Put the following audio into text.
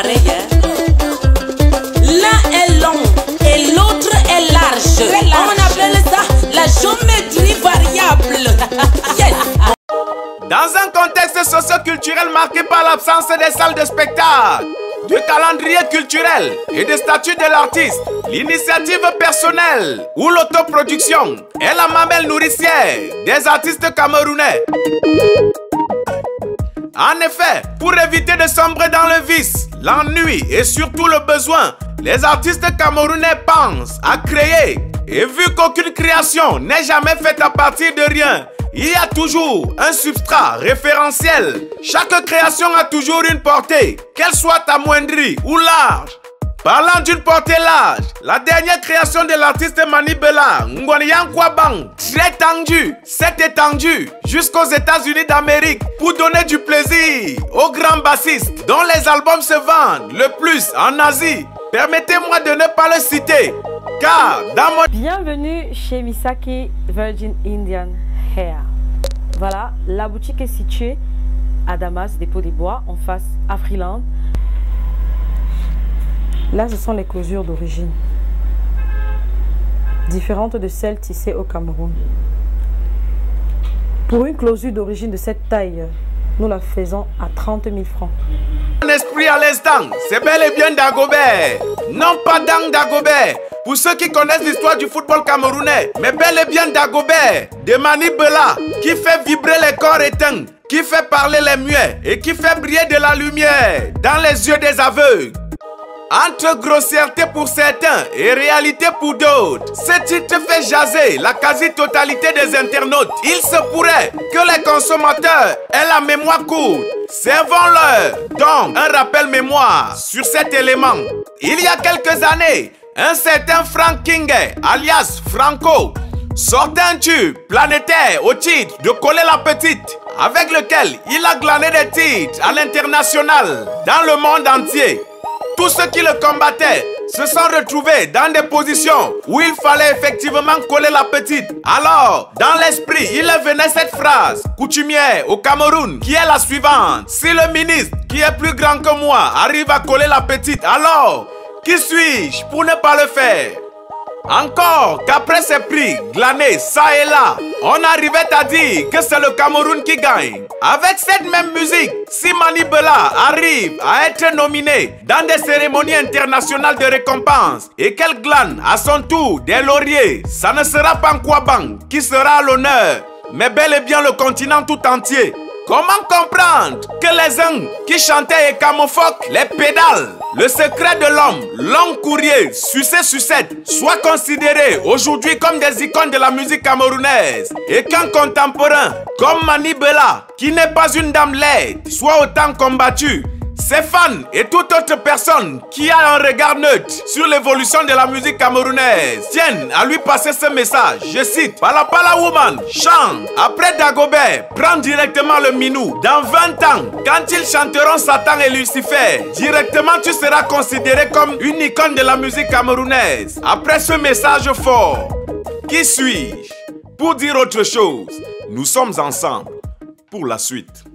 pareil. Hein? L'un est long et l'autre est large. On appelle ça la géométrie variable. yes. Dans un contexte socio-culturel marqué par l'absence des salles de spectacle, du calendrier culturel et des statuts de l'artiste, l'initiative personnelle ou l'autoproduction est la mamelle nourricière des artistes camerounais. En effet, pour éviter de sombrer dans le vice, l'ennui et surtout le besoin, les artistes camerounais pensent à créer. Et vu qu'aucune création n'est jamais faite à partir de rien, il y a toujours un substrat référentiel. Chaque création a toujours une portée, qu'elle soit amoindrie ou large. Parlant d'une portée large, la dernière création de l'artiste Manibela, Ngwaniyan Kwabang, très tendue, s'est étendue jusqu'aux États-Unis d'Amérique pour donner du plaisir aux grands bassistes dont les albums se vendent le plus en Asie. Permettez-moi de ne pas le citer, car dans mon... Bienvenue chez Misaki Virgin Indian Hair. Voilà, la boutique est située à Damas, dépôt des bois, en face à Freeland. Là, ce sont les closures d'origine, différentes de celles tissées au Cameroun. Pour une closure d'origine de cette taille, nous la faisons à 30 000 francs. Mon esprit à l'instant, c'est bel et bien Dagobert. Non pas Dang Dagobert. Pour ceux qui connaissent l'histoire du football camerounais, mais bel et bien Dagobert, de Mani Bela, qui fait vibrer les corps éteints, qui fait parler les muets et qui fait briller de la lumière dans les yeux des aveugles. Entre grossièreté pour certains et réalité pour d'autres, ce titre fait jaser la quasi-totalité des internautes. Il se pourrait que les consommateurs aient la mémoire courte. Servons-leur donc un rappel mémoire sur cet élément. Il y a quelques années, un certain Frank King, alias Franco, sortait un tube planétaire au titre de Coller la Petite, avec lequel il a glané des titres à l'international dans le monde entier. Tous ceux qui le combattaient se sont retrouvés dans des positions où il fallait effectivement coller la petite. Alors, dans l'esprit, il venait cette phrase coutumière au Cameroun qui est la suivante. Si le ministre, qui est plus grand que moi, arrive à coller la petite, alors, qui suis-je pour ne pas le faire? Encore qu'après ces prix glanés ça et là, on arrivait à dire que c'est le Cameroun qui gagne. Avec cette même musique, si Manibela arrive à être nominé dans des cérémonies internationales de récompense et qu'elle glane à son tour des lauriers, ça ne sera pas Nkwabang qui sera l'honneur, mais bel et bien le continent tout entier. Comment comprendre que les uns qui chantaient et camofoc les pédales, le secret de l'homme, long courrier, sucé sucette, soient considérés aujourd'hui comme des icônes de la musique camerounaise. Et qu'un contemporain comme Manibela, qui n'est pas une dame laide, soit autant combattu ses fans et toute autre personne qui a un regard neutre sur l'évolution de la musique camerounaise tiennent à lui passer ce message. Je cite, Palapala Woman chante après Dagobert, prend directement le minou. Dans 20 ans, quand ils chanteront Satan et Lucifer, directement tu seras considéré comme une icône de la musique camerounaise. Après ce message fort, qui suis-je pour dire autre chose? Nous sommes ensemble pour la suite.